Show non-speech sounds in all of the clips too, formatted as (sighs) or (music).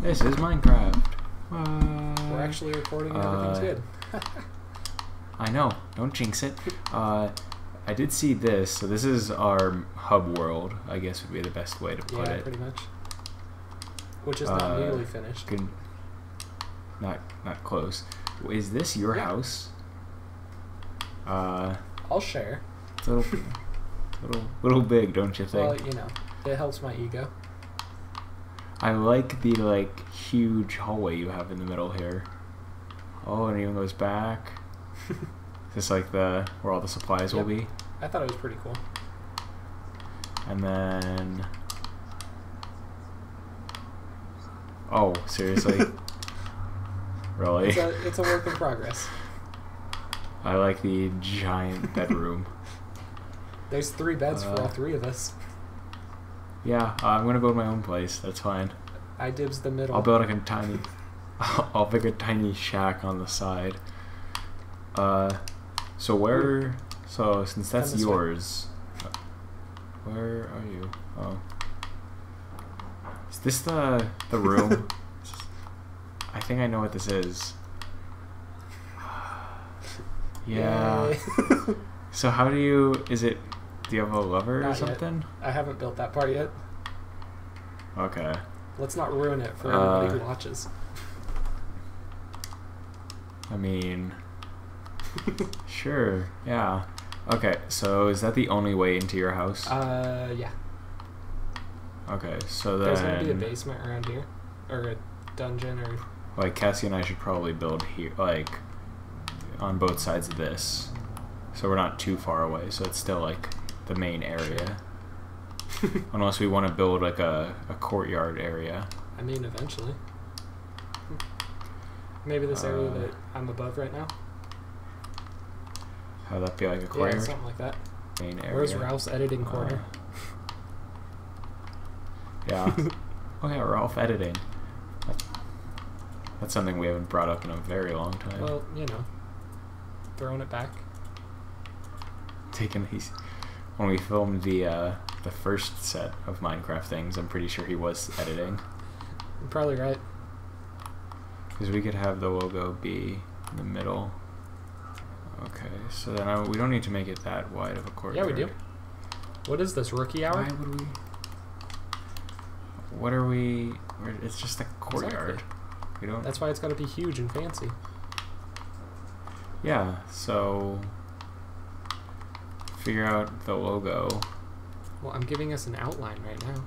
This is Minecraft. We're Uh, actually recording and uh, everything's good. (laughs) I know. Don't jinx it. Uh, I did see this. So this is our hub world. I guess would be the best way to put it. yeah, it. pretty much. Which is not Uh, nearly finished. Good. Not not close. Is this your Yeah. house? Uh, I'll share. it's a little, little, little big, don't you think? Well, you know, it helps my ego. I like the like huge hallway you have in the middle here. Oh, and it even goes back. (laughs) Is this like the where all the supplies will be? I thought it was pretty cool. And then Oh, seriously? (laughs) really? It's a, it's a work in progress. I like the giant bedroom. (laughs) There's three beds for all Uh, three of us. Yeah, uh, I'm gonna build my own place. That's fine. I dibs the middle. I'll build like a tiny. (laughs) I'll make a tiny shack on the side. Uh, so where? So since that's way. yours, uh, where are you? Oh, is this the the (laughs) room? I think I know what this is. (sighs) Yeah. (laughs) So how do you? Is it? Do you have a lover or Not yet. something? I haven't built that part yet. Okay. Let's not ruin it for Uh, everybody who watches. I mean, (laughs) sure, yeah. Okay, so is that the only way into your house? Uh, yeah. okay, so then... There's gonna be a basement around here, or a dungeon, or like Cassie and I should probably build here, like, on both sides of this, so we're not too far away. So it's still like the main area, unless we want to build like a, a courtyard area. I mean, eventually. Maybe this area Uh, that I'm above right now. How'd that be like a courtyard? Yeah, something like that. main area? Where's Ralph's editing corner? Uh, (laughs) yeah. oh yeah, Ralph editing. That's, that's something we haven't brought up in a very long time. well, you know, throwing it back. Taking these when we filmed the uh, the first set of Minecraft things, I'm pretty sure he was editing You're probably right. because we could have the logo be in the middle. Okay, so then I, we don't need to make it that wide of a Yeah, courtyard. we do. What is this rookie hour? Why would we? What are we? It's just a courtyard. We don't. That's why it's got to be huge and fancy. Yeah, so figure out the logo. Well, I'm giving us an outline right now.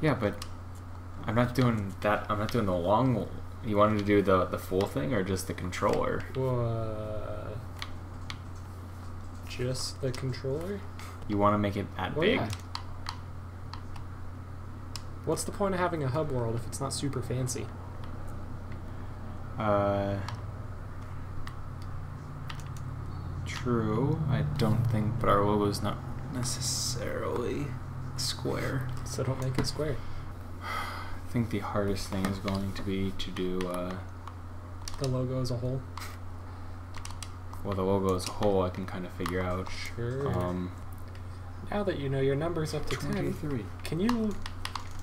Yeah, but I'm not doing that. I'm not doing the long. You wanted to do the the full thing or just the controller? Uh, just the controller? You want to make it that Well, big? yeah. What's the point of having a hub world if it's not super fancy? Uh, true. I don't think, but our logo is not necessarily square. So don't make it square. I think the hardest thing is going to be to do. Uh, The logo as a whole. well, the logo as a whole, I can kind of figure out. Sure. Um, now that you know your numbers up to 10, twenty-three. can you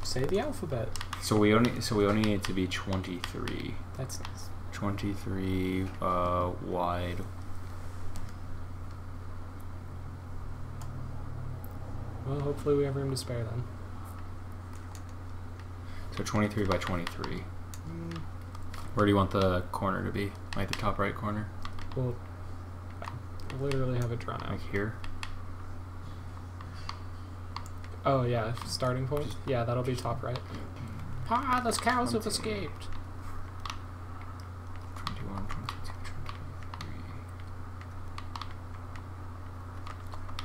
say the alphabet? So we only so we only need it to be 23. That's nice. 23 uh, wide. Well, hopefully we have room to spare then. So 23 by 23. Mm, Where do you want the corner to be? Like the top right corner? Well, I literally have it drawn out. Like here? Oh yeah, starting point. Yeah, that'll be top right. Ah, those cows have escaped. 21, 22,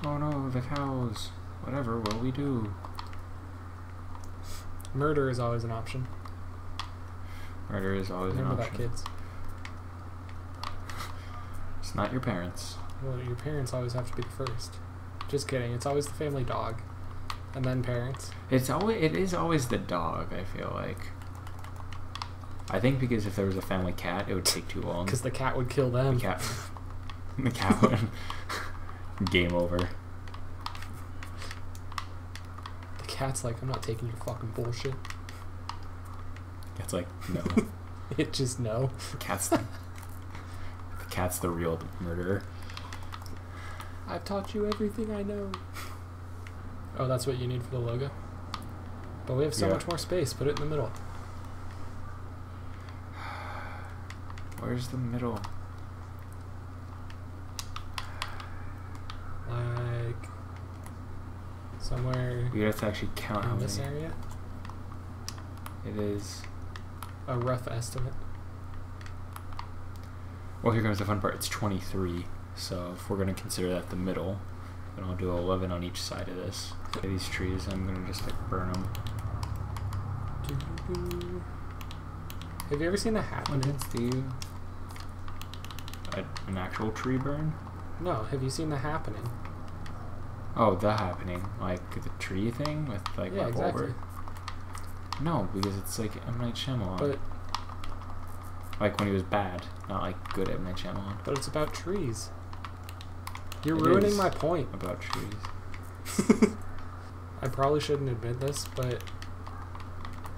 23. Oh no, the cows. Whatever will we do? Murder is always an option. Murder is always Remember an that, kids. (laughs) It's not your parents. Well, your parents always have to be the first. Just kidding. It's always the family dog, and then parents. It's always it is always the dog. I feel like. I think because if there was a family cat, it would take too long. Because the cat would kill them. The cat. (laughs) the cat would. (laughs) Game over. The cat's like, I'm not taking your fucking bullshit. Cat's like no. (laughs) It just no. the cat's the, the cat's the real murderer. I've taught you everything I know. Oh, that's what you need for the logo. But we have so Yeah. much more space. Put it in the middle. Where's the middle? Like We have to actually count how this many. area. It is. A rough estimate. Well, here comes the fun part. It's 23. So if we're gonna consider that the middle, then I'll do 11 on each side of this. These trees, I'm gonna just like burn them. Have you ever seen the happening? do you? A, an actual tree burn? No. Have you seen the happening? Oh, the happening, like the tree thing with like yeah, revolver. exactly. No, because it's like M Night Shyamalan. But like when he was bad, not like good M Night Shyamalan. but it's about trees. You're It ruining my point. About trees. (laughs) I probably shouldn't admit this, but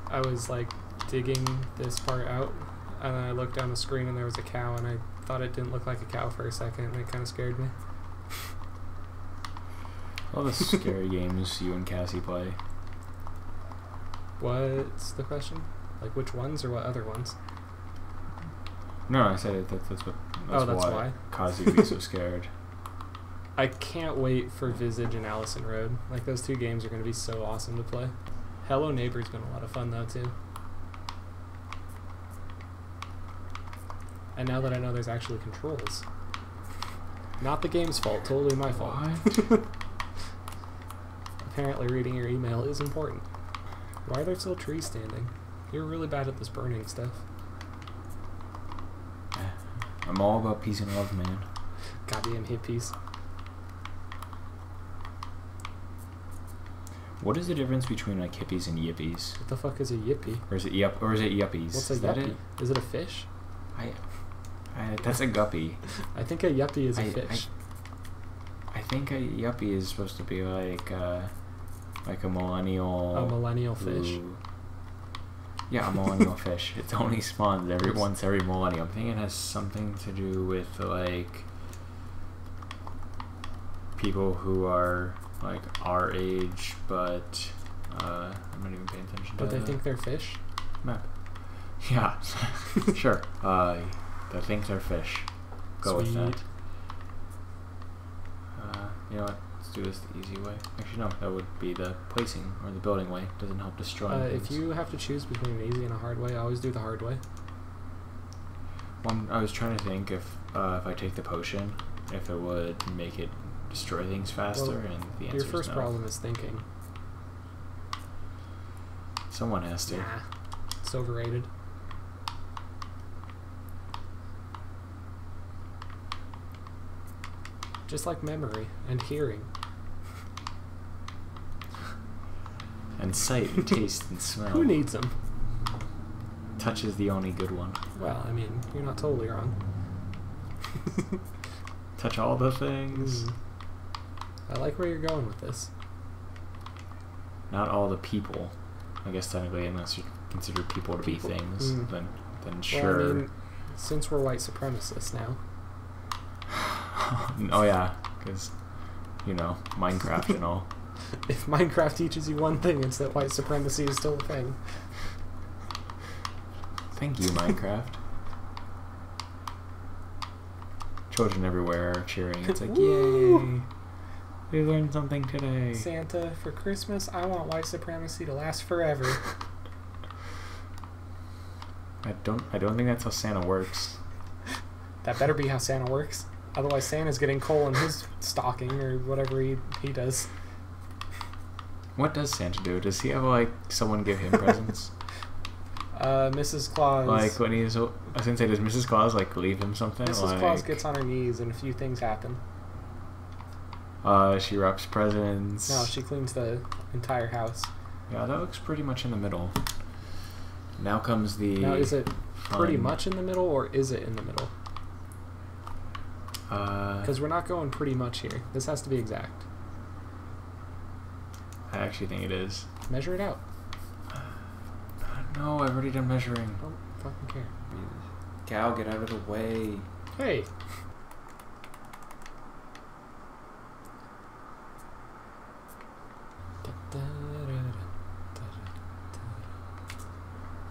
I was like digging this part out, and then I looked down the screen and there was a cow, and I thought it didn't look like a cow for a second, and it kind of scared me. All the scary games you and Cassie play. What's the question? Like which ones or what other ones? No, I said that, that's what. That's Oh, that's why, why? to be so (laughs) scared. I can't wait for Visage and Allison Road. Like those two games are going to be so awesome to play. Hello Neighbor's been a lot of fun though too. And now that I know there's actually controls. Not the game's fault, totally my fault. (laughs) Apparently reading your email is important. Why are there still trees standing? You're really bad at this burning stuff. (sighs) I'm all about peace and love, man. Goddamn hippies. What is the difference between like hippies and yippies? What the fuck is a yippee? Or is it yup? Or is it yuppies? What's a is that it? Is it a fish? I, I, that's a guppy. (laughs) I think a yuppie is a I- fish. I think a yuppie is supposed to be like uh, like a millennial. a millennial fish. Yeah, a millennial (laughs) fish. It only spawns every once every millennium. I think it has something to do with like people who are like our age, but uh, I'm not even paying attention But to they the think they're fish? map. Yeah, (laughs) sure. Uh, the things are fish. Go with that. Uh, you know what? Let's do this the easy way. Actually, no. That would be the placing or the building way. Doesn't help destroy Uh, if you have to choose between an easy and a hard way, I always do the hard way. One, I was trying to think if uh, if I take the potion, if it would make it destroy things faster, Well, and the answer Your first is no. problem is thinking. Someone has to. Nah, it's overrated. Just like memory and hearing. And sight, and taste, and smell. (laughs) Who needs them? Touch is the only good one. Well, I mean, you're not totally wrong. (laughs) Touch all the things. Mm. I like where you're going with this. Not all the people. I guess technically, unless you consider people to be things, Mm. then then Well. I mean, since we're white supremacists now, oh yeah, because you know Minecraft and all. (laughs) if Minecraft teaches you one thing, it's that white supremacy is still a thing. Thank you, Minecraft. Children everywhere are cheering. It's like, yay! We learned something today. Santa, for Christmas, I want white supremacy to last forever. (laughs) I don't. I don't think that's how Santa works. that better be how Santa works. Otherwise, Santa's getting coal in his stocking or whatever he, he does. What does Santa do? Does he have like someone give him presents? (laughs) Uh, Mrs. Claus. like when he's, I was gonna say, does Mrs. Claus like leave him something? Mrs. Like, Claus gets on her knees and a few things happen. Uh, she wraps presents. No, she cleans the entire house. Yeah, that looks pretty much in the middle. Now comes the. Now, is it pretty fun- much in the middle or is it in the middle? Uh, Because we're not going pretty much here. This has to be exact. I actually think it is. Measure it out. No, I've already done measuring. I don't fucking care. Gal, get out of the way. Hey.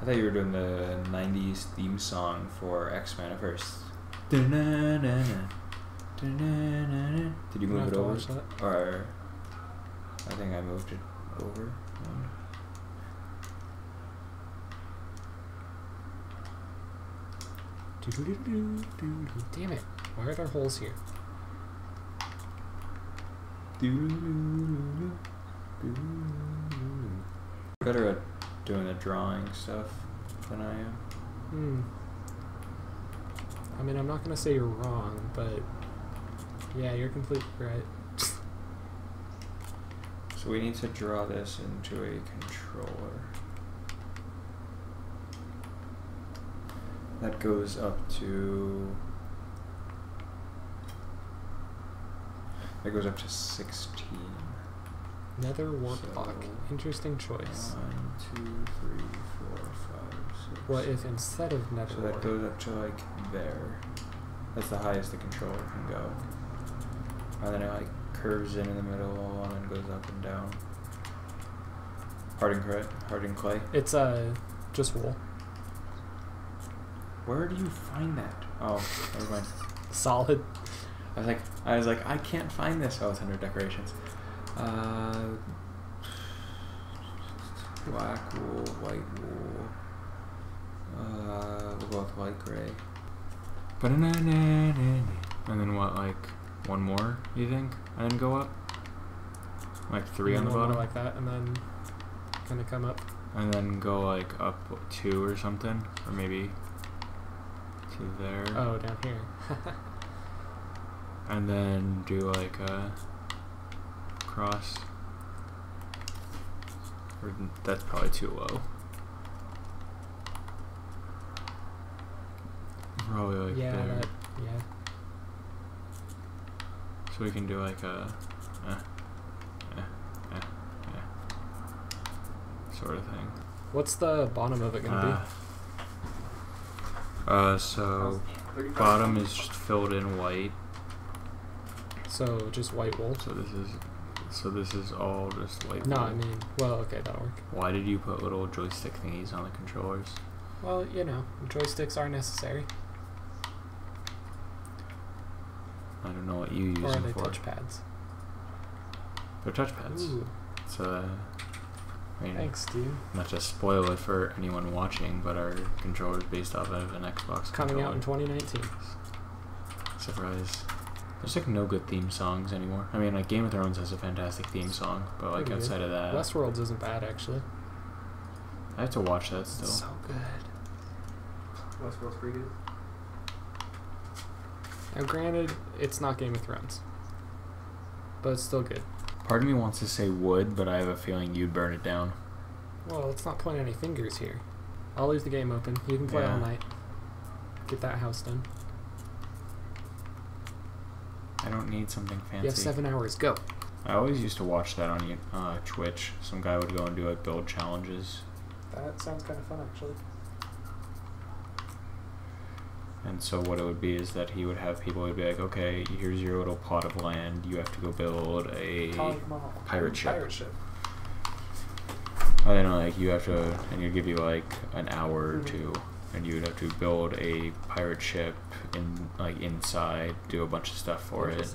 I thought you were doing the '90s theme song for X-Men at first. Did you move it over? Or I think I moved it over. Damn it. Why are there holes here? Better at doing the drawing stuff than I am. Hmm. I mean, I'm not gonna say you're wrong, but yeah, you're completely right. So we need to draw this into a controller. That goes up to. That goes up to 16. Nether wart So- block. Interesting choice. One, two, three, four, five, six. What if instead of nether So that warp? goes up to like there. That's the highest the controller can go. And then it like curves in in the middle and then goes up and down. Hardened clay. Hardened clay. It's uh just wool. Where do you find that? Oh, never mind. Solid. I was like, I was like, I can't find this. Oh, it's under decorations. Uh, black wool, white wool. Uh, we'll go with light gray. And then what? Like one more? You think? And then go up. Like three on the then one more bottom, like that, and then kind of come up. and then go like up two or something, or maybe to there. Oh, down here. (laughs) and then do like a cross. Or that's probably too low. Probably like yeah, there. that. Yeah. So we can do like a, eh, eh, eh, eh, sort of thing. What's the bottom of it gonna Uh, uh, so bottom is just filled in white. So just white wool. So this is, so this is all just white. No, wool. I mean, well, okay, that'll work. Why did you put little joystick thingies on the controllers? Well, you know, joysticks are necessary. I don't know what you use Or are them they for. touch pads? They're touchpads. Ooh, So, uh, I mean, thanks, dude. not to spoil it for anyone watching, but our controller is based off of an Xbox Coming out in 2019. Surprise. There's like no good theme songs anymore. I mean, like Game of Thrones has a fantastic theme song, but like Pretty good. outside of that, Westworlds isn't bad, actually. I have to watch that still. It's so good. Westworld's pretty good. Now, granted, it's not Game of Thrones, but it's still good. Part of me wants to say wood, but I have a feeling you'd burn it down. Well, let's not point any fingers here. I'll leave the game open. You can play all night. Get that house done. I don't need something fancy. You have seven hours. Go. I always used to watch that on uh, Twitch. Some guy would go and do like build challenges. That sounds kind of fun, actually. And so what it would be is that he would have people would be like, okay, here's your little plot of land. You have to go build a pirate ship. Pirate ship. I don't know, like you have to, and you'd give you like an hour or Mhm. two, and you would have to build a pirate ship in like inside, do a bunch of stuff for it.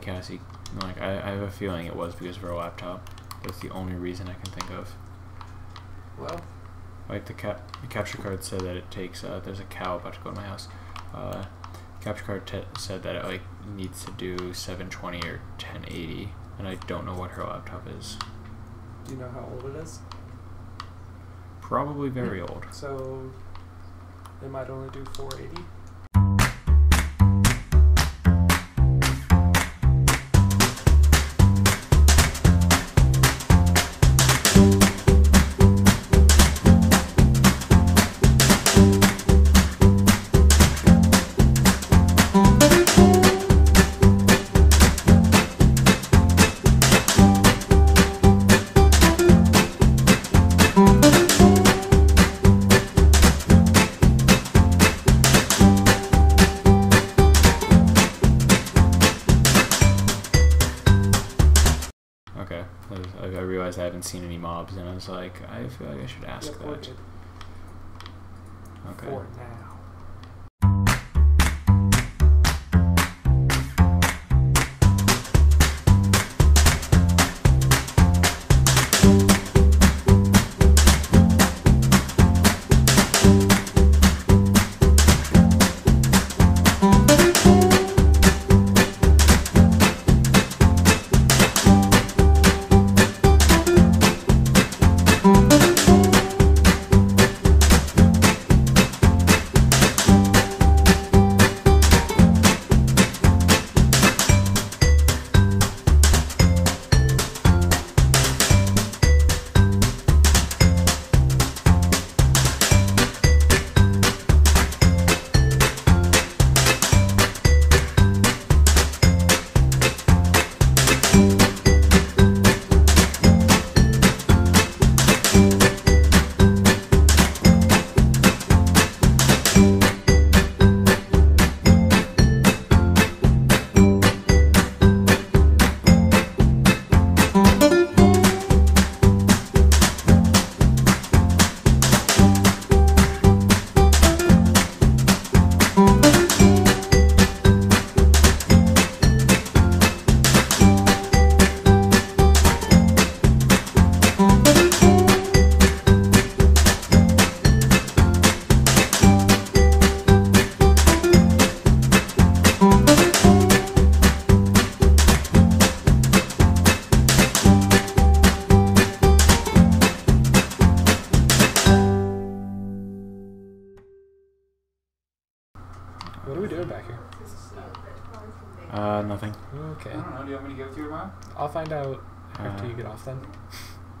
Cassie. Like I, I have a feeling it was because of her laptop. That's the only reason I can think of. Well, Like the cap, the capture card said that it takes. Uh, there's a cow about to go in my house. Uh, capture card t- said that it like needs to do 720 or 1080, and I don't know what her laptop is. do you know how old it is? Probably very old. So it might only do 480. Mobs, and I was like, I feel like I should ask Yeah, that. Okay. For now. I'll find out after Uh, you get off then.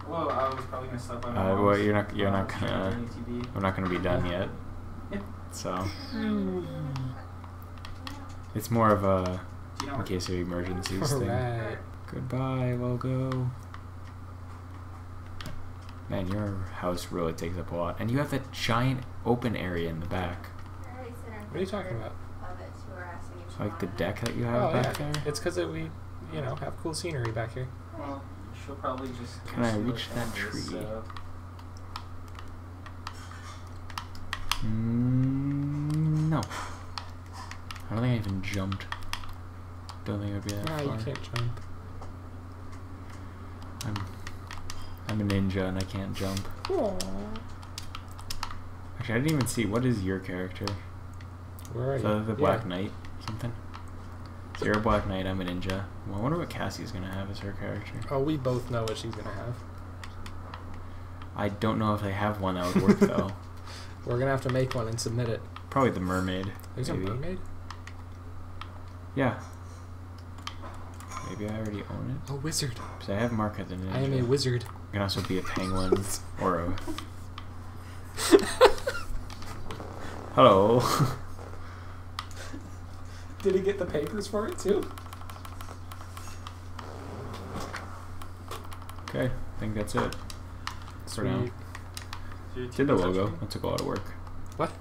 Well, I was probably gonna stop by my Uh, mom's. well, you're not- you're not gonna- We're not gonna be done yet. Yep. So (laughs) it's more of a Do you know in where- case of emergencies thing. Alright. Goodbye, logo. Man, your house really takes up a lot, and you have that giant open area in the back, What are you talking about? like the deck that you have Oh, yeah. back there. It's because we, you know, have cool scenery back here. Well, she'll probably just. Can I reach that time it is, tree? so- Mm, no. I don't think I even jumped. Don't think I'd be that No, far. you can't jump. I'm, I'm a ninja and I can't jump. Actually, I didn't even see. What is your character? Where are Is you? that the Black Yeah. Knight? Something? So you're a Black Knight, I'm a ninja. Well, I wonder what Cassie's gonna have as her character. Oh, we both know what she's gonna have. I don't know if they have one that would work (laughs) though. We're gonna have to make one and submit it. Probably the mermaid. There's maybe. a mermaid. Yeah. Maybe I already own it. A wizard. So I have Mark as a ninja. I am a wizard. I can also be a penguin (laughs) or a. Hello. (laughs) Did he get the papers for it too? okay, I think that's it. For now. Sweet. So your Did the logo. That took a lot of work. What?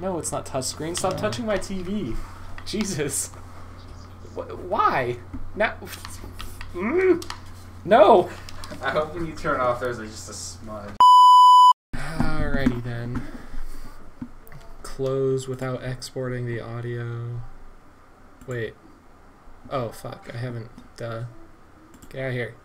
No, it's not touchscreen. Stop Uh. touching my TV. Jesus. Wh- why? Now. Mm. No. I hope when you turn off, there's like just a smudge. Alrighty then. Close without exporting the audio. Wait. Oh fuck! I haven't. Duh. Get out of here.